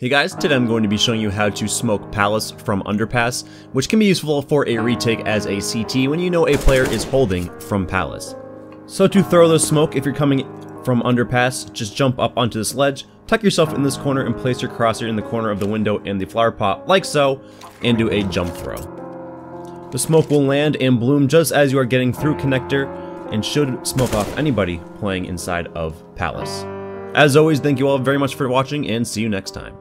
Hey guys, today I'm going to be showing you how to smoke Palace from Underpass, which can be useful for a retake as a CT when you know a player is holding from Palace. So to throw the smoke, if you're coming from Underpass, just jump up onto this ledge, tuck yourself in this corner and place your crosshair in the corner of the window and the flower pot like so, and do a jump throw. The smoke will land and bloom just as you are getting through connector and should smoke off anybody playing inside of Palace. As always, thank you all very much for watching and see you next time.